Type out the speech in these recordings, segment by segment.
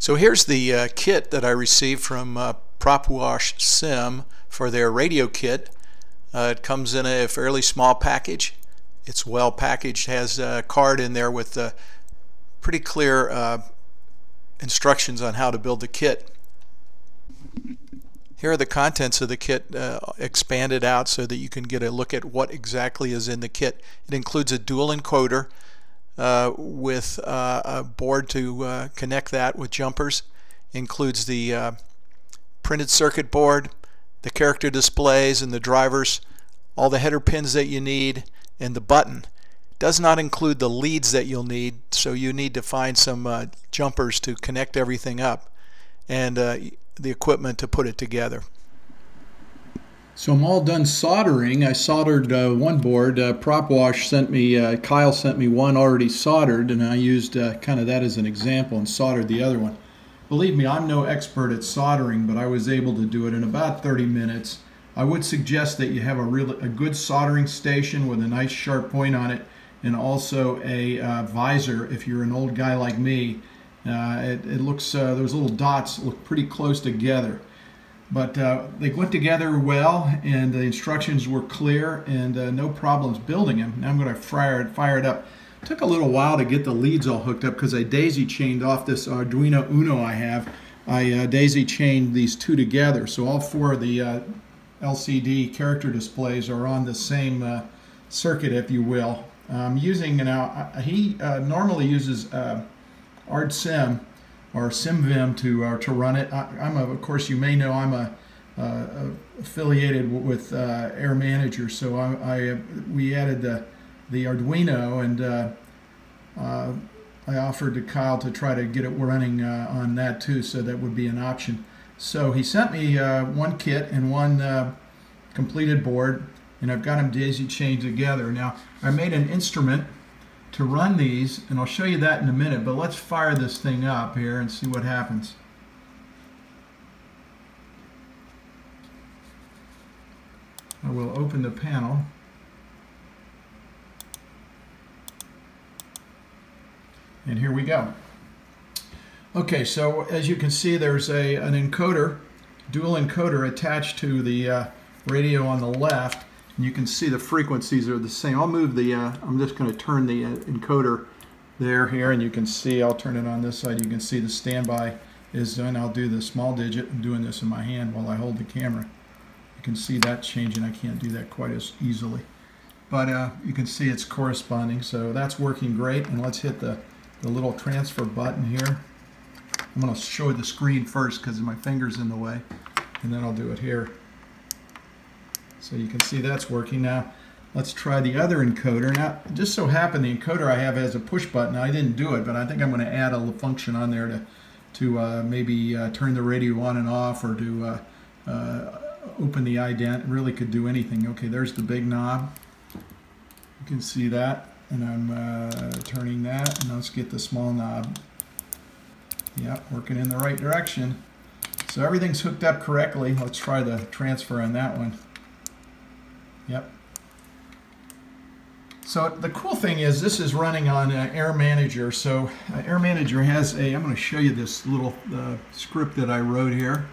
So here's the uh, kit that I received from uh, PropWash Sim for their radio kit. Uh, it comes in a fairly small package. It's well packaged, has a card in there with uh, pretty clear uh, instructions on how to build the kit. Here are the contents of the kit uh, expanded out so that you can get a look at what exactly is in the kit. It includes a dual encoder, uh, with uh, a board to uh, connect that with jumpers. Includes the uh, printed circuit board, the character displays and the drivers, all the header pins that you need, and the button. Does not include the leads that you'll need, so you need to find some jumpers to connect everything up and the equipment to put it together. So I'm all done soldering. I soldered uh, one board. Uh, PropWash sent me, uh, Kyle sent me one already soldered, and I used uh, kind of that as an example and soldered the other one. Believe me, I'm no expert at soldering, but I was able to do it in about 30 minutes. I would suggest that you have a real a good soldering station with a nice sharp point on it, and also a uh, visor if you're an old guy like me. Uh, it, it, looks those little dots look pretty close together. But uh, they went together well, and the instructions were clear, and uh, no problems building them. Now I'm going to fire it, fire it up. It took a little while to get the leads all hooked up because I daisy chained off this Arduino Uno I have. I uh, daisy chained these two together, so all four of the uh, LCD character displays are on the same uh, circuit, if you will. I'm using now. He normally uses ArdSim or SimVim to uh, to run it. I, am of course, you may know I'm a, uh, affiliated with uh, Air Manager, so I, I, we added the the Arduino and uh, uh, I offered to Kyle to try to get it running uh, on that too, so that would be an option. So he sent me one kit and one completed board, and I've got them daisy chained together. Now I made an instrument to run these, and I'll show you that in a minute, but let's fire this thing up here and see what happens. I will open the panel. And here we go. Okay, so as you can see, there's a an encoder, dual encoder attached to the uh, radio on the left. You can see the frequencies are the same. I'll move the, uh, I'm just going to turn the uh, encoder there here and you can see, I'll turn it on this side, you can see the standby is done. I'll do the small digit. I'm doing this in my hand while I hold the camera. You can see that changing. I can't do that quite as easily. But uh, you can see it's corresponding. So that's working great. And let's hit the, the little transfer button here. I'm going to show the screen first because my finger's in the way. And then I'll do it here. So you can see that's working now. Let's try the other encoder. Now, just so happened the encoder I have has a push button. I didn't do it, but I think I'm going to add a function on there to, to uh, maybe uh, turn the radio on and off or to uh, uh open the ident. It really could do anything. Okay, there's the big knob. You can see that. And I'm uh, turning that. And let's get the small knob. Yep, working in the right direction. So everything's hooked up correctly. Let's try the transfer on that one. Yep. So the cool thing is this is running on uh, Air Manager. So uh, Air Manager has a, I'm going to show you this little uh, script that I wrote here.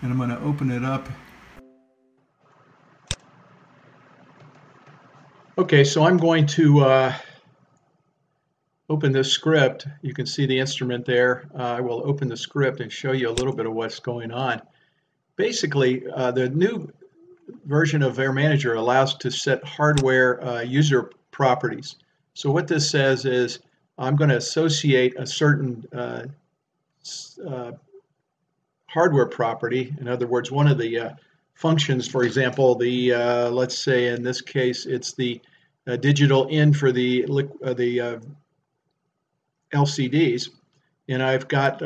And I'm going to open it up. Okay, so I'm going to uh, open this script. You can see the instrument there. Uh, I will open the script and show you a little bit of what's going on. Basically, uh, the new version of Air Manager allows to set hardware uh, user properties. So what this says is I'm going to associate a certain uh, uh, hardware property. In other words, one of the uh, functions, for example, the uh, let's say in this case it's the uh, digital in for the the LCDs, and I've got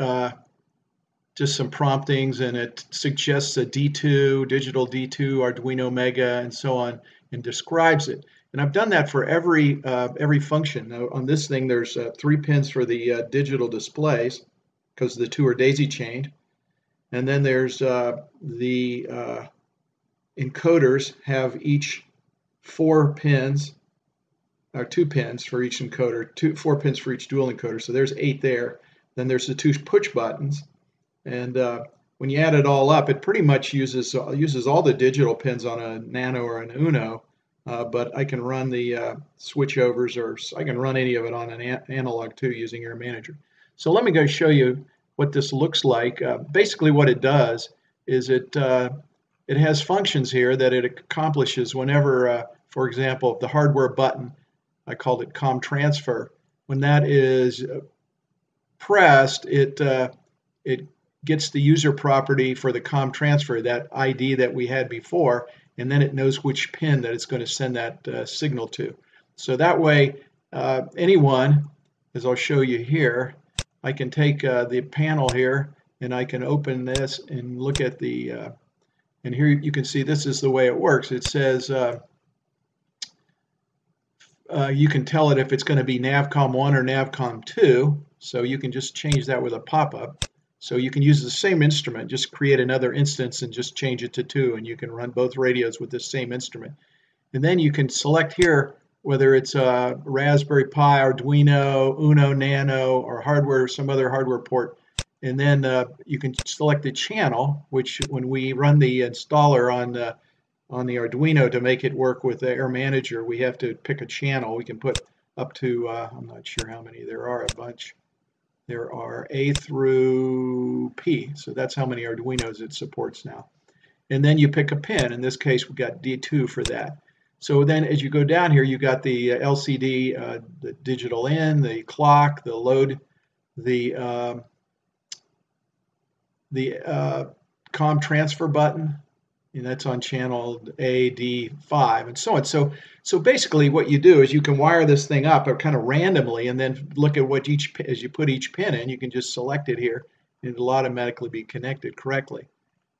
just some promptings and it suggests a D2, digital D2, Arduino Mega, and so on, and describes it. And I've done that for every uh, every function. Now, on this thing, there's uh, three pins for the uh, digital displays because the two are daisy chained. And then there's uh, the uh, encoders have each four pins, or two pins for each encoder, two four pins for each dual encoder. So there's eight there. then there's the two push buttons. And uh, when you add it all up, it pretty much uses uses all the digital pins on a Nano or an Uno. Uh, but I can run the uh, switchovers or I can run any of it on an analog too using Air Manager. So let me go show you what this looks like. Uh, basically what it does is it uh, it has functions here that it accomplishes whenever, uh, for example, the hardware button, I called it COM transfer, when that is uh, pressed, it it gets the user property for the COM transfer, that ID that we had before, and then it knows which pin that it's going to send that uh, signal to. So that way, uh, anyone, as I'll show you here, I can take uh, the panel here and I can open this and look at the, uh, and here you can see this is the way it works. It says, uh, uh, you can tell it if it's going to be Navcom 1 or Navcom 2, so you can just change that with a pop-up. So you can use the same instrument, just create another instance and just change it to two, and you can run both radios with the same instrument. And then you can select here whether it's a Raspberry Pi, Arduino, Uno Nano, or hardware, some other hardware port. And then uh, you can select the channel, which when we run the installer on the, on the Arduino to make it work with the Air Manager, we have to pick a channel. We can put up to, uh, I'm not sure how many there are, a bunch there are A through P. So that's how many Arduinos it supports now. And then you pick a pin. In this case, we've got D2 for that. So then as you go down here, you've got the uh, LCD, uh, the digital in, the clock, the load, the um, the uh, COM transfer button, and that's on channel AD5 and so on. So, so basically what you do is you can wire this thing up or kind of randomly and then look at what each, as you put each pin in, you can just select it here and it'll automatically be connected correctly.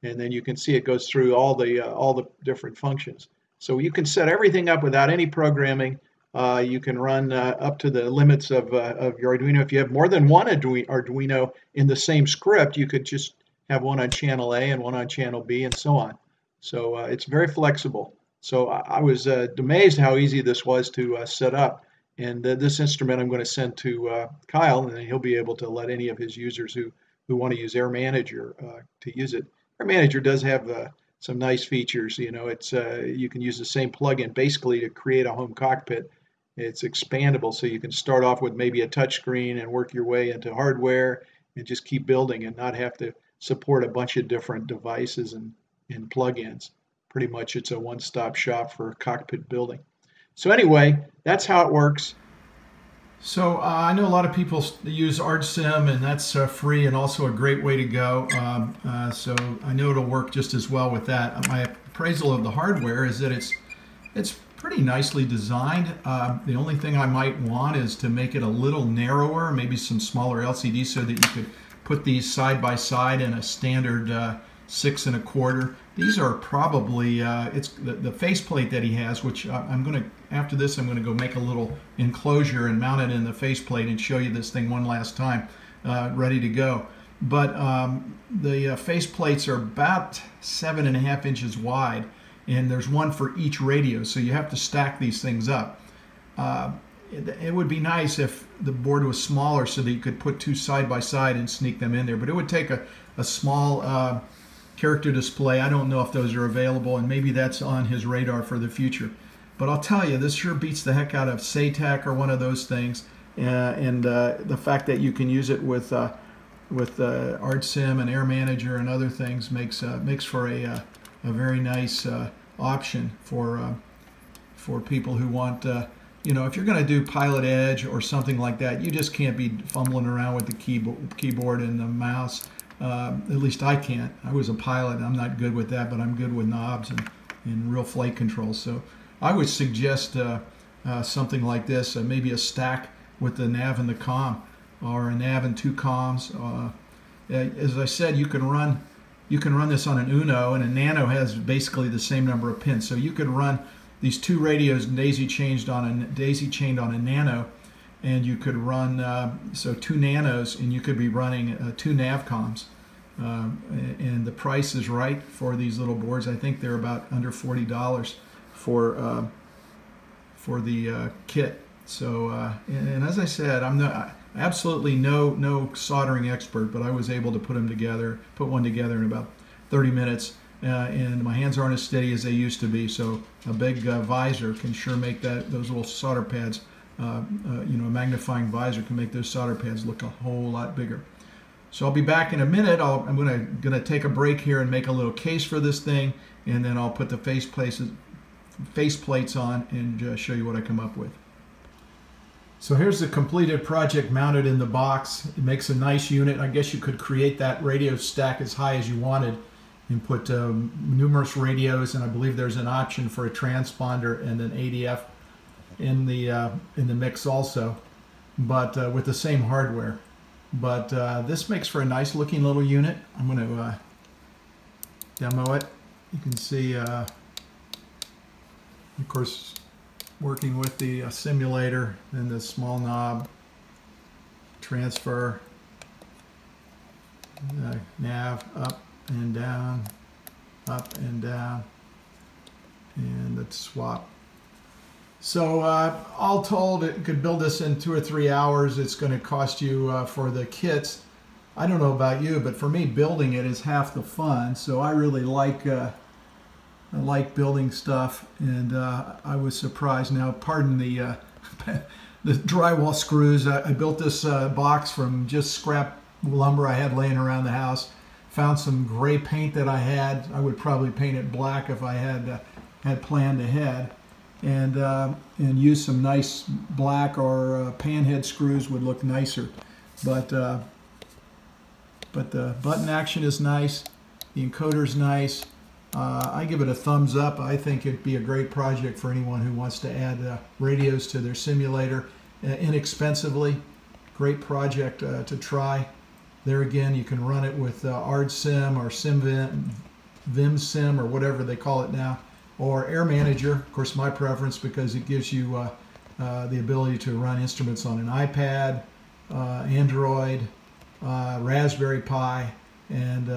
And then you can see it goes through all the, uh, all the different functions. So you can set everything up without any programming. Uh, you can run uh, up to the limits of, uh, of your Arduino. If you have more than one Arduino in the same script, you could just have one on channel A and one on channel B and so on. So uh, it's very flexible. So I, I was uh, amazed how easy this was to uh, set up. And uh, this instrument I'm going to send to uh, Kyle, and he'll be able to let any of his users who, who want to use Air Manager uh, to use it. Air Manager does have some nice features. You know, it's you can use the same plugin basically to create a home cockpit. It's expandable, so you can start off with maybe a touchscreen and work your way into hardware and just keep building and not have to support a bunch of different devices and in plugins. Pretty much it's a one-stop shop for cockpit building. So anyway, that's how it works. So uh, I know a lot of people use ArdSim, and that's uh, free and also a great way to go. Um, uh, so I know it'll work just as well with that. My appraisal of the hardware is that it's it's pretty nicely designed. Um, the only thing I might want is to make it a little narrower, maybe some smaller LCD, so that you could put these side by side in a standard uh, six and a quarter. These are probably, uh, it's the, the faceplate that he has, which I'm going to, after this, I'm going to go make a little enclosure and mount it in the faceplate and show you this thing one last time, uh, ready to go. But um, the uh, faceplates are about seven and a half inches wide, and there's one for each radio, so you have to stack these things up. Uh, it, it, would be nice if the board was smaller so that you could put two side by side and sneak them in there, but it would take a, a small uh, character display. I don't know if those are available, and maybe that's on his radar for the future. But I'll tell you, this sure beats the heck out of Saitek or one of those things. Uh, and uh, the fact that you can use it with uh, with uh, ArdSim and Air Manager and other things makes uh, makes for a uh, a very nice option for for people who want you know if you're going to do Pilot Edge or something like that, you just can't be fumbling around with the keyboard keyboard and the mouse uh, at least I can't. I was a pilot. I'm not good with that, but I'm good with knobs and, and real flight controls. So I would suggest uh, uh, something like this, uh, maybe a stack with the nav and the com, or a nav and two coms. Uh, as I said, you can run you can run this on an Uno, and a Nano has basically the same number of pins. So you could run these two radios daisy chained on a daisy chained on a Nano and you could run uh, so two nanos and you could be running uh, two navcoms. Um, and the price is right for these little boards. I think they're about under $40 for uh, for the uh, kit. So uh, and, and, as i said i'm not absolutely no no soldering expert, but I was able to put them together, put one together in about 30 minutes. Uh, and my hands aren't as steady as they used to be, so a big uh, visor can sure make that those little solder pads, uh, you know, a magnifying visor can make those solder pads look a whole lot bigger. So I'll be back in a minute. i am gonna gonna take a break here and make a little case for this thing, and then I'll put the face places, face plates on and uh, show you what I come up with. So here's the completed project mounted in the box. It makes a nice unit. I guess you could create that radio stack as high as you wanted and put um, numerous radios and I believe there's an option for a transponder and an ADF in the uh, in the mix also but uh, with the same hardware. But uh, this makes for a nice looking little unit. I'm going to uh, demo it. You can see uh, of course working with the uh, simulator and the small knob transfer nav up and down up and down and let's swap so uh, all told it could build this in two or three hours it's going to cost you uh, for the kits I don't know about you but for me building it is half the fun so I really like uh, I like building stuff, and uh, I was surprised. Now, pardon the uh, the drywall screws. I, I built this uh, box from just scrap lumber I had laying around the house. Found some gray paint that I had. I would probably paint it black if I had uh, had planned ahead, and uh, and use some nice black or uh, panhead screws would look nicer. But but the button action is nice. The encoder is nice. Uh, I give it a thumbs up. I think it'd be a great project for anyone who wants to add uh, radios to their simulator uh, inexpensively. Great project uh, to try. There again, you can run it with uh, ArdSim or SimVim, VimSim or whatever they call it now, or Air Manager. Of course, my preference because it gives you uh, the ability to run instruments on an iPad, Android, Raspberry Pi, and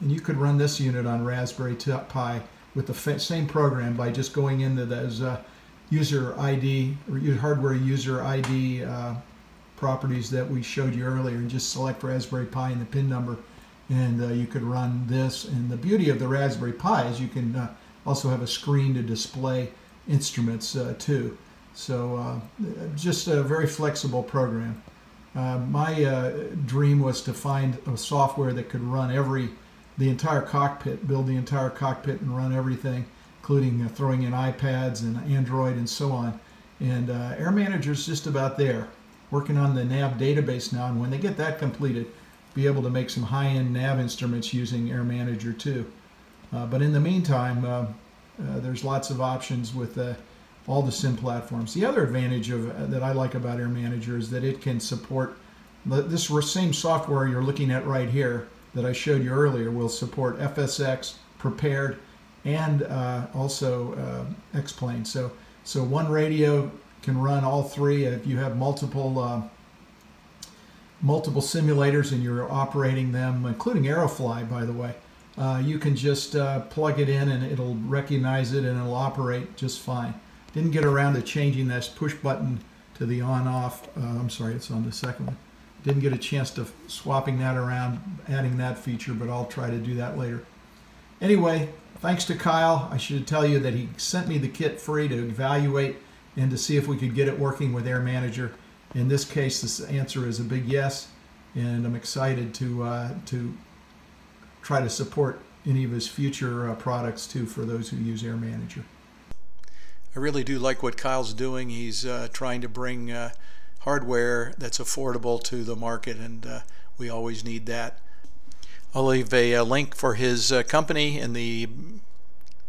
and you could run this unit on Raspberry Pi with the same program by just going into those uh, user ID hardware user ID uh, properties that we showed you earlier and just select Raspberry Pi and the pin number and uh, you could run this. And the beauty of the Raspberry Pi is you can uh, also have a screen to display instruments uh, too. So uh, just a very flexible program. My dream was to find a software that could run every the entire cockpit, build the entire cockpit and run everything, including uh, throwing in iPads and Android and so on. And uh, Air Manager is just about there, working on the nav database now. And when they get that completed, be able to make some high-end nav instruments using Air Manager too. Uh, but in the meantime, uh, uh, there's lots of options with uh, all the sim platforms. The other advantage of that I like about Air Manager is that it can support this same software you're looking at right here that I showed you earlier will support FSX, Prepar3D, and uh, also uh, X-Plane. So, so one radio can run all three. If you have multiple uh, multiple simulators and you're operating them, including Aerofly, by the way, uh, you can just uh, plug it in and it'll recognize it and it'll operate just fine. Didn't get around to changing this push button to the on-off. Uh, I'm sorry, it's on the second one. Didn't get a chance to swapping that around, adding that feature, but I'll try to do that later. Anyway, thanks to Kyle. I should tell you that he sent me the kit free to evaluate and to see if we could get it working with Air Manager. In this case, this answer is a big yes, and I'm excited to uh, to try to support any of his future uh, products too for those who use Air Manager. I really do like what Kyle's doing. He's uh, trying to bring uh, hardware that's affordable to the market, and uh, we always need that. I'll leave a, a link for his uh, company in the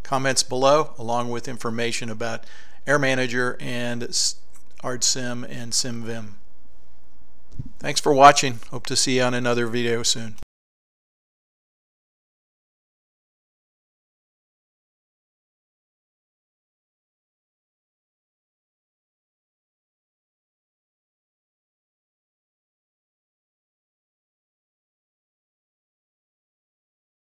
comments below, along with information about Air Manager and ArdSim and SimVim. Thanks for watching. Hope to see you on another video soon.